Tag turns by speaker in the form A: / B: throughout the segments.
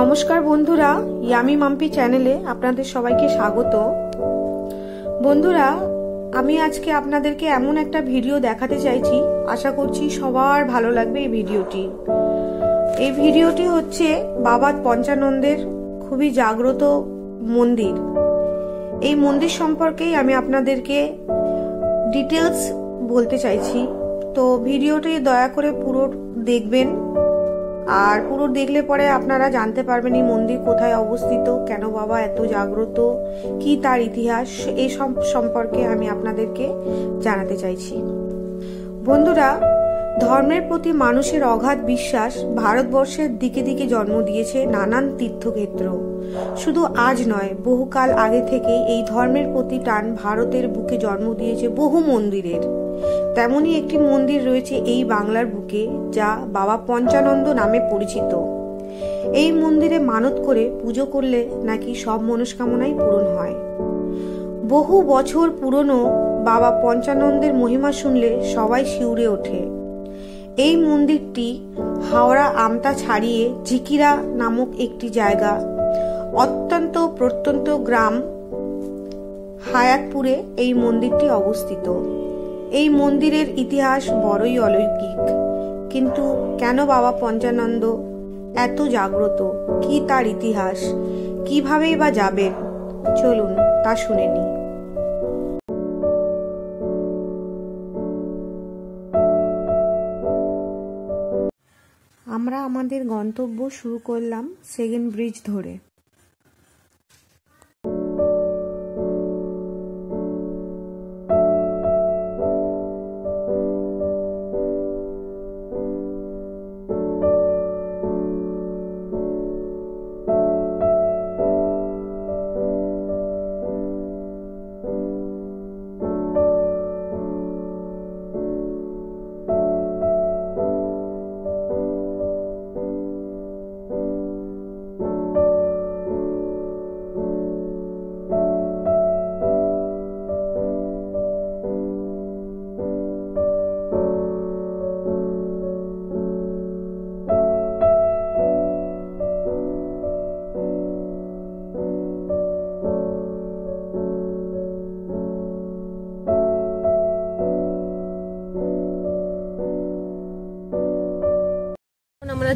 A: নমস্কার বন্ধুরা, ইয়ামি মাম্পি চ্যানেলে আপনাদের সবাইকে স্বাগত। বন্ধুরা, আমি আজকে আপনাদেরকে এমন একটা ভিডিও দেখাতে চাইছি, আশা করছি সবার ভালো লাগবে এই ভিডিওটি। এই ভিডিওটি হচ্ছে বাবা পঞ্চানন্দের খুবই জাগ্রত মন্দির। এই মন্দির সম্পর্কেই আমি আপনাদেরকে ডিটেলস বলতে চাইছি। তো ভিডিওটি দয়া করে পুরো দেখবেন। আর পুরো দেখলে পরে আপনারা জানতে পারবেন এই মন্দির কোথায় অবস্থিত, কেন বাবা এত জাগ্রত, কি তার ইতিহাস, এই সম্পর্কে আমি আপনাদেরকে জানাতে চাইছি। বন্ধুরা, ধর্মের প্রতি মানুষের অগাধ বিশ্বাস ভারতবর্ষের দিকে দিকে জন্ম দিয়েছে নানান তীর্থক্ষেত্র। শুধু আজ নয়, বহুকাল আগে থেকে এই ধর্মের প্রতি টান ভারতের বুকে জন্ম দিয়েছে বহু মন্দিরের। তেমনই একটি মন্দির রয়েছে এই বাংলার বুকে, যা বাবা পঞ্চানন্দ নামে পরিচিত। এই মন্দিরে মানত করে পুজো করলে নাকি সব মনস্কামনাই পূরণ হয়। বহু বছর পুরনো বাবা পঞ্চানন্দের মহিমা শুনলে সবাই শিউরে ওঠে। এই মন্দিরটি হাওড়া আমতা ছাড়িয়ে ঝিকিরা নামক একটি জায়গা, অত্যন্ত প্রত্যন্ত গ্রাম হায়াতপুরে এই মন্দিরটি অবস্থিত। এই মন্দিরের ইতিহাস বড়ই অলৌকিক। কিন্তু কেন বাবা পঞ্চানন্দ এত জাগ্রত? কি তার ইতিহাস? কিভাবেই বা যাবেন চলুন, তা শুনে নিই। আমরা আমাদের গন্তব্য শুরু করলাম সেকেন্ড ব্রিজ ধরে।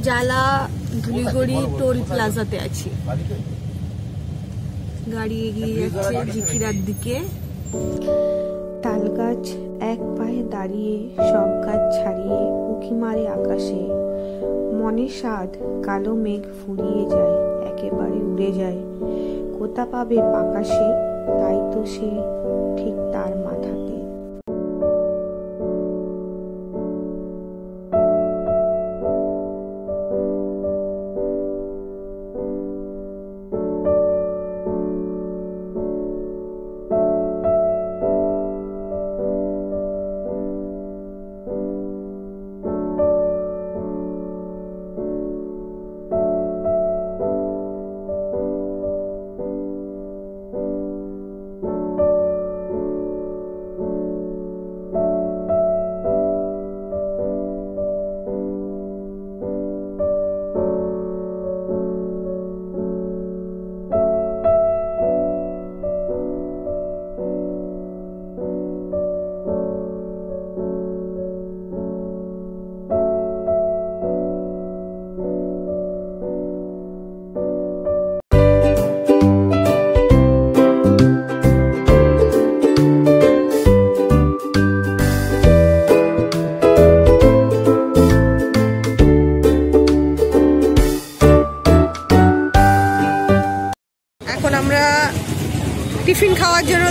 A: জালা ধুলিগড়ি টোল প্লাজাতে আছি গাড়ি এগিয়ে যাচ্ছে ঝিকিরার দিকে তাল গাছ এক পায়ে দাঁড়িয়ে সব গাছ ছাড়িয়ে উঁকি মারে আকাশে মনে স্বাদ কালো মেঘ ফুরিয়ে যায় একেবারে উড়ে যায় কোথা পাবে পাকাশে তাই তো সে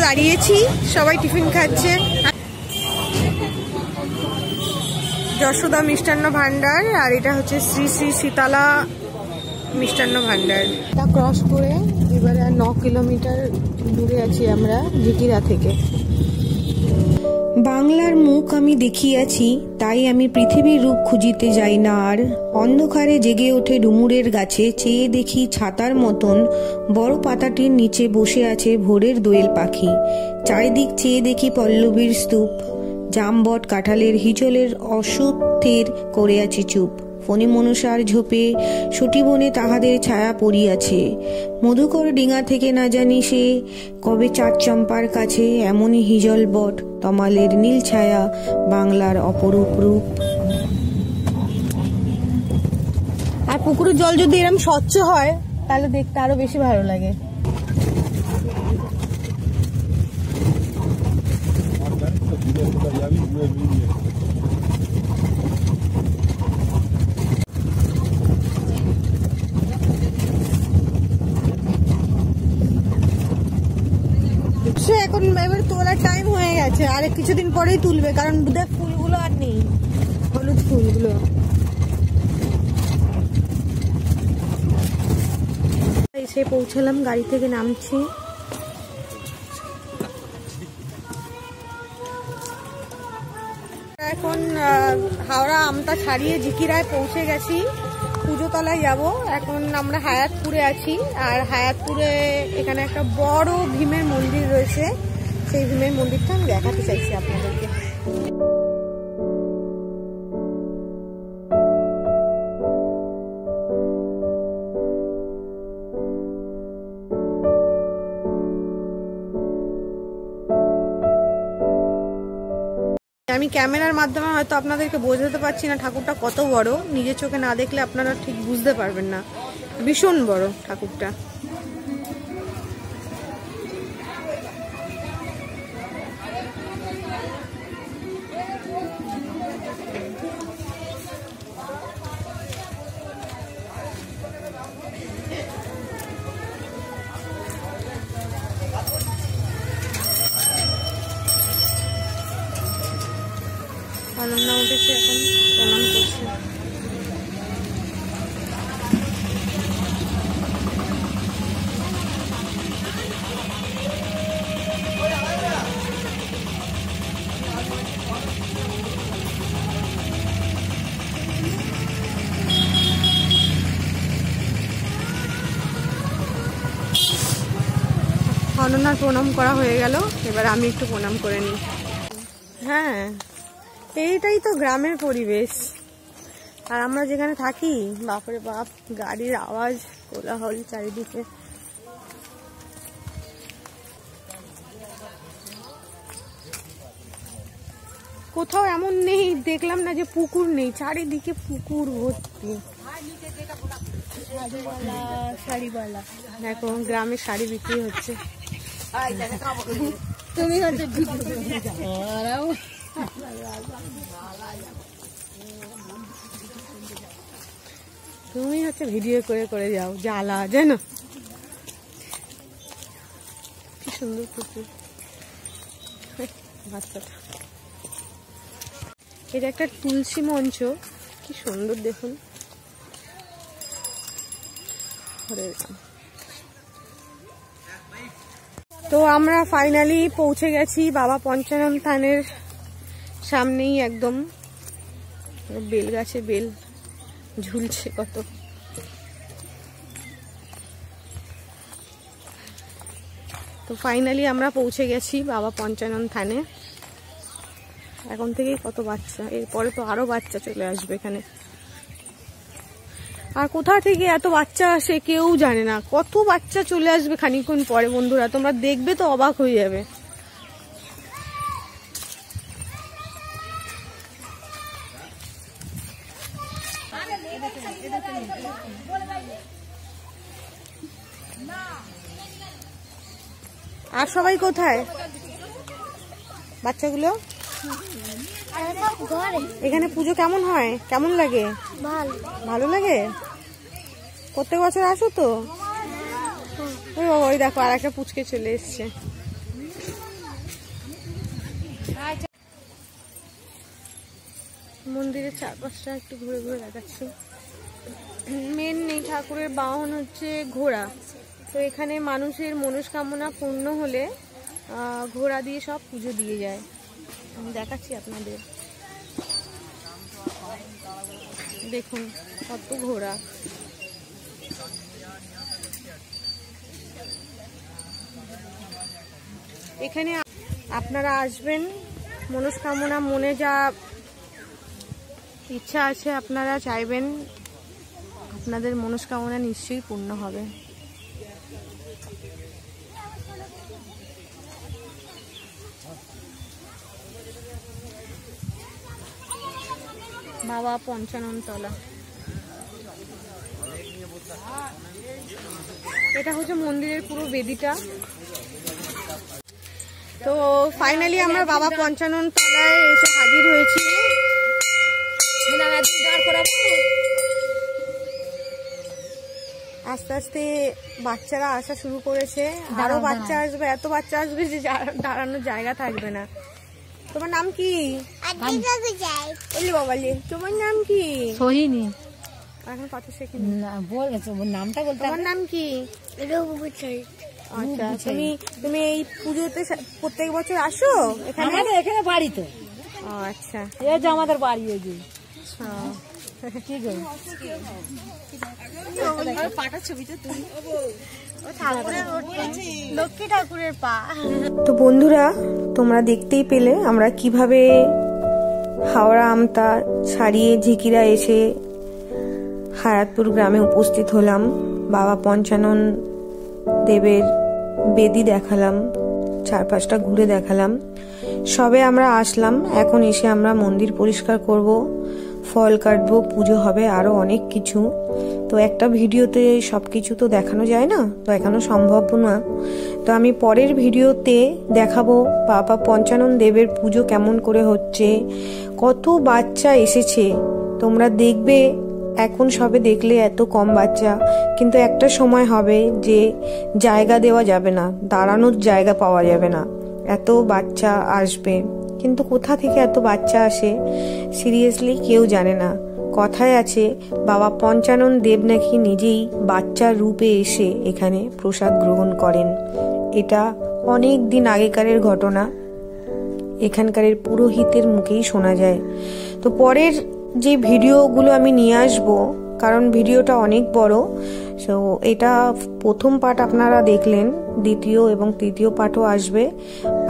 A: দাঁড়িয়েছি, সবাই টিফিন খাচ্ছে। যশোদা মিষ্টান্ন ভান্ডার, আর এটা হচ্ছে শ্রী শ্রী শীতলা মিষ্টান্ন ভান্ডার। এটা ক্রস করে এবারে ন কিলোমিটার দূরে আছি আমরা জিকিরা থেকে। বাংলার মুখ আমি দেখিয়াছি, তাই আমি পৃথিবীর রূপ খুঁজিতে যাই না, আর অন্ধকারে জেগে ওঠে ডুমুরের গাছে, চেয়ে দেখি ছাতার মতন বড় পাতাটির নিচে বসে আছে ভোরের দোয়েল পাখি। চারিদিক চেয়ে দেখি পল্লবীর স্তূপ জামবট কাঁঠালের হিচলের অসত্যের করে আছি চুপ।
B: ফণি মনসার ঝোপে সটি বনে তাহাদের ছায়া পড়িয়াছে। মধুকর ডিঙা থেকে না জানি সে কবে চার চম্পার কাছে এমনই হিজল বট তমালের নীল ছায়া বাংলার অপরূপ রূপ।
A: আর পুকুরের জল যদি এরম স্বচ্ছ হয় তাহলে দেখতে আরও বেশি ভালো লাগে। এখন এবার তোলার টাইম হয়ে গেছে। আর কিছুদিন পরেই তুলবে, কারণ দেখ ফুলগুলো আর নেই। হলুদ ফুলগুলো। এসে পৌঁছালাম, গাড়ি থেকে নামছি। এখন হাওড়া আমতা ছাড়িয়ে জিকিরায় পৌঁছে গেছি। পুজোতলায় যাব। এখন আমরা হায়াতপুরে আছি। আর হায়াতপুরে এখানে একটা বড় ভীমের মন্দির রয়েছে। সেই ভীমের মন্দিরটা আমি দেখাতে চাইছি আপনাদেরকে। আমি ক্যামেরার মাধ্যমে হয়তো আপনাদেরকে বোঝাতে পারছি না ঠাকুরটা কত বড়। নিজের চোখে না দেখলে আপনারা ঠিক বুঝতে পারবেন না। ভীষণ বড় ঠাকুরটা। উঠেছে এখন, প্রণাম করছে। অনন্যার প্রণাম করা হয়ে গেল, এবার আমি একটু প্রণাম করে নিই। হ্যাঁ। এইটাই তো গ্রামের পরিবেশ। আর আমরা যেখানে থাকি বাপরে বাপ গাড়ির আওয়াজ কোলাহল চারিদিকে। কোথাও এমন নেই দেখলাম না যে পুকুর নেই চারিদিকে পুকুর ভর্তি। দেখো গ্রামে শাড়ি বিক্রি হচ্ছে। তুমি হচ্ছে তুমি হচ্ছে ভিডিও করে করে যাও, জ্বালা, জানো? কি সুন্দর পুকুর বাচ্চাটা। এটা একটা তুলসী মঞ্চ। কি সুন্দর দেখুন। তো আমরা ফাইনালি পৌঁছে গেছি বাবা পঞ্চানন থানের সামনেই একদম বেল গাছে বেল ঝুলছে কত। তো ফাইনালি আমরা পৌঁছে গেছি বাবা পঞ্চানন থানে। এখন থেকেই কত বাচ্চা, এরপরে তো আরও বাচ্চা চলে আসবে এখানে। আর কোথা থেকে এত বাচ্চা আসে কেউ জানে না, কত বাচ্চা চলে আসবে খানিক্ষণ পরে বন্ধুরা, তোমরা দেখবে তো অবাক হয়ে যাবে আর সবাই কোথায়? বাচ্চাগুলো? এখানে পুজো কেমন হয়? কেমন লাগে? ভালো। লাগে? প্রত্যেক বছর আসো তো? ওই বাবা ওই দেখো আর একটা পুচকে চলে এসছে। মন্দিরের চারপাশটা একটু ঘুরে ঘুরে দেখাচ্ছি। মেন নেই ঠাকুরের বাহন হচ্ছে ঘোড়া। তো এখানে মানুষের মনস্কামনা পূর্ণ হলে ঘোড়া দিয়ে সব পুজো দিয়ে যায়। আমি দেখাচ্ছি আপনাদের। দেখুন, কত ঘোড়া। এখানে আপনারা আসবেন, মনস্কামনা মনে যা ইচ্ছা আছে আপনারা চাইবেন, আপনাদের মনস্কামনা নিশ্চয়ই পূর্ণ হবে। বাবা পঞ্চানন তলা এটা হচ্ছে মন্দিরের পুরো বেদিটা। তো ফাইনালি আমরা বাবা পঞ্চানন তলায় এসে হাজির হয়েছি। আস্তে আস্তে বাচ্চারা আসা শুরু করেছে। আরও বাচ্চা আসবে এত বাচ্চা আসবে যে দাঁড়ানোর জায়গা থাকবে না। তোমার নাম কি? বাবালি তোমার নাম কি?
C: সোহিনী।
A: এখন
C: না। বল নামটা বলতে
A: তোমার নাম কি? আচ্ছা তুমি তুমি এই পুজোতে প্রত্যেক বছর আসো এখানে?
C: আমাদের এখানে বাড়ি তো।
A: ও, আচ্ছা।
C: এই যে আমাদের বাড়ি এই যে।
A: আচ্ছা।
C: কি গো?
A: লক্ষ্মী ঠাকুরের পা। তো বন্ধুরা তোমরা দেখতেই পেলে আমরা কীভাবে হাওড়া আমতা ছাড়িয়ে ঝিকিরা এসে হায়াতপুর গ্রামে উপস্থিত হলাম। বাবা পঞ্চানন দেবের বেদি দেখালাম চারপাশটা ঘুরে দেখালাম। সবে আমরা আসলাম এখন এসে আমরা মন্দির পরিষ্কার করব ফল কাটবো পুজো হবে আরও অনেক কিছু। তো একটা ভিডিওতে সব কিছু তো দেখানো যায় না তো এখনও সম্ভব না। তো আমি পরের ভিডিওতে দেখাবো বাবা পঞ্চানন দেবের পুজো কেমন করে হচ্ছে, কত বাচ্চা এসেছে। তোমরা দেখবে, এখন সবে দেখলে এত কম বাচ্চা, কিন্তু একটা সময় হবে যে জায়গা দেওয়া যাবে না, দাঁড়ানোর জায়গা পাওয়া যাবে না, এত বাচ্চা আসবে। কিন্তু কোথা থেকে এত বাচ্চা আসে, সিরিয়াসলি কেউ জানে না। কথায় আছে, বাবা পঞ্চানন দেব নাকি নিজেই বাচ্চার রূপে এসে এখানে প্রসাদ গ্রহণ করেন। এটা অনেক দিন আগেকারের ঘটনা। এখানকারের পুরোহিতের মুখেই শোনা যায়। তো পরের যে ভিডিওগুলো আমি নিয়ে আসব, কারণ ভিডিওটা অনেক বড় সো এটা প্রথম পার্ট আপনারা দেখলেন, দ্বিতীয় এবং তৃতীয় পার্টও আসবে।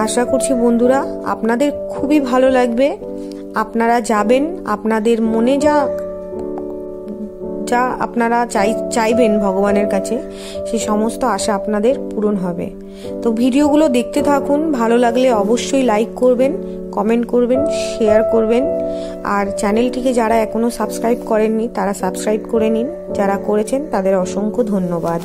A: আশা করছি বন্ধুরা, আপনাদের খুবই ভালো লাগবে। আপনারা যাবেন, আপনাদের মনে যা যা আপনারা চাই, চাইবেন ভগবানের কাছে, সে সমস্ত আশা আপনাদের পূরণ হবে। তো ভিডিওগুলো দেখতে থাকুন, ভালো লাগলে অবশ্যই লাইক করবেন কমেন্ট করবেন শেয়ার করবেন। আর চ্যানেলটিকে যারা এখনও সাবস্ক্রাইব করেননি, তারা সাবস্ক্রাইব করে নিন। যারা করেছেন, তাদের অসংখ্য ধন্যবাদ।